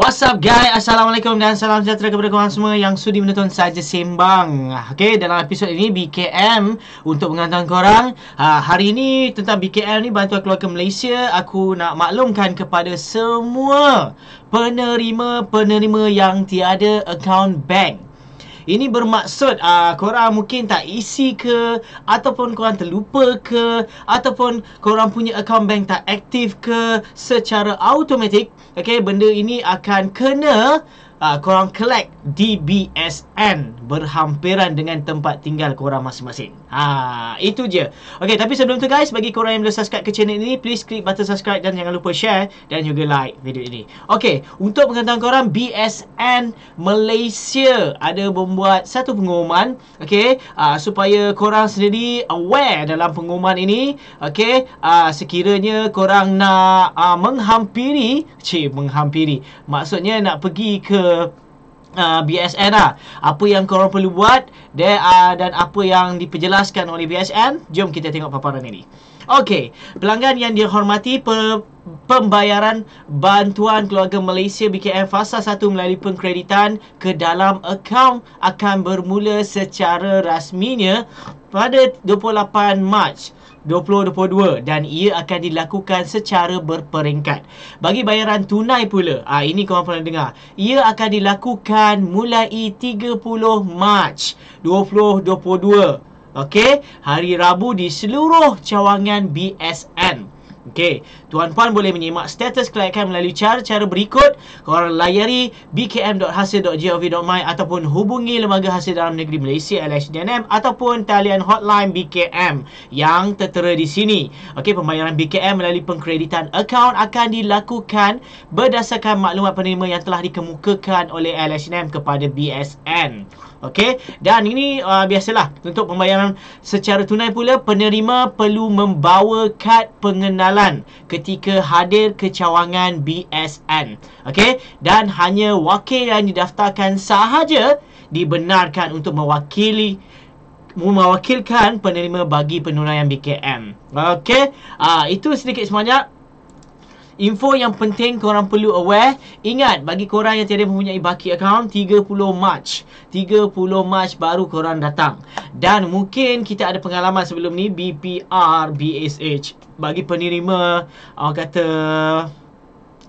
What's up guys? Assalamualaikum dan salam sejahtera kepada korang semua yang sudi menonton Saja Sembang. Okay, dalam episod ini BKM untuk mengatakan korang ha, hari ini tentang BKM ni bantuan keluarga Malaysia aku nak maklumkan kepada semua penerima-penerima yang tiada akaun bank. Ini bermaksud uh, korang mungkin tak isi ke ataupun korang terlupa ke ataupun korang punya akaun bank tak aktif ke secara automatik okay, benda ini akan kena uh, korang collect DBSN berhampiran dengan tempat tinggal korang masing-masing. Ha, itu je. Okey, tapi sebelum tu guys, bagi korang yang belum subscribe ke channel ini, please klik button subscribe dan jangan lupa share dan juga like video ini. Okey, untuk pengetahuan korang, BSN Malaysia ada membuat satu pengumuman, okey, uh, supaya korang sendiri aware dalam pengumuman ini, okey, uh, sekiranya korang nak uh, menghampiri, cik menghampiri, maksudnya nak pergi ke uh, BSN lah. Apa yang korang perlu buat there, uh, dan apa yang diperjelaskan oleh BSN, jom kita tengok paparan ini. Okey, pelanggan yang dihormati pe pembayaran bantuan keluarga Malaysia BKM fasa 1 melalui pengkreditan ke dalam akaun akan bermula secara rasminya pada 28 Mac 2022 dan ia akan dilakukan secara berperingkat. Bagi bayaran tunai pula, ah ini korang pernah dengar. Ia akan dilakukan mulai 30 Mac 2022. Okey, hari Rabu di seluruh cawangan BSN. Okey, tuan-puan boleh menyimak status kelayakan melalui cara-cara berikut. Korang layari bkm.hasil.gov.my ataupun hubungi Lembaga Hasil Dalam Negeri Malaysia LHDNM ataupun talian hotline BKM yang tertera di sini. Okey, pembayaran BKM melalui pengkreditan akaun akan dilakukan berdasarkan maklumat penerima yang telah dikemukakan oleh LHDNM kepada BSN. Okey, dan ini uh, biasalah untuk pembayaran secara tunai pula penerima perlu membawa kad pengenalan ketika hadir ke cawangan BSN. Okey, dan hanya wakil yang didaftarkan sahaja dibenarkan untuk mewakili mewakilkan penerima bagi penunaian BKM. Okey, uh, itu sedikit sebanyak Info yang penting korang perlu aware. Ingat bagi korang yang tiada mempunyai baki account 30 Mac 30 Mac baru korang datang. Dan mungkin kita ada pengalaman sebelum ni BPR, BSH Bagi penerima Orang kata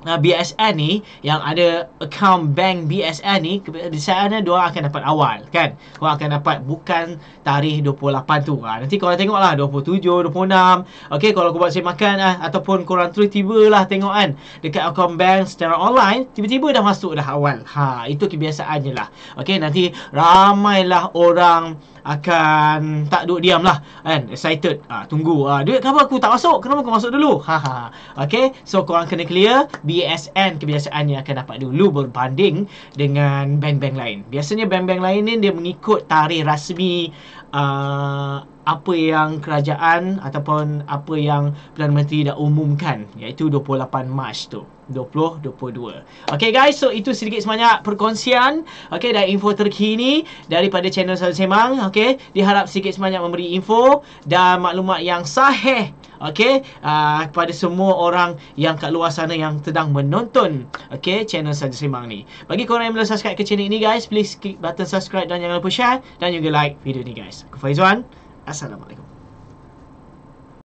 uh, BSN ni yang ada account bank BSN ni di sana dia akan dapat awal kan? Kau akan dapat bukan tarikh 28 tu. Ha, nanti korang tengok lah 27 26 ok kalau kau buat saya makan ah, ataupun korang terus tiba lah tengok kan dekat account bank secara online tiba-tiba dah masuk dah awal. Ha itu kebiasaannya lah. Ok nanti ramailah orang akan tak duduk diam lah. Kan? Excited. Ha, tunggu. Ha, duit kenapa aku tak masuk. Kenapa aku masuk dulu? Ha, ha. ok so korang kena clear. BSN kebiasaannya akan dapat dulu berbanding dengan bank-bank lain. Biasanya bank-bank lain ni dia mengikut tarikh rasmi uh, apa yang kerajaan ataupun apa yang Perdana Menteri dah umumkan iaitu 28 Mac tu 2022. Okay guys, so itu sedikit sebanyak perkongsian okay dan info terkini daripada channel Satu Semang. Okay, diharap sedikit sebanyak memberi info dan maklumat yang sahih okay uh, kepada semua orang yang kat luar sana yang sedang menonton okay channel Satu Semang ni. Bagi korang yang belum subscribe ke channel ini guys, please klik button subscribe dan jangan lupa share dan juga like video ni guys. Aku Faizwan. Assalamualaikum.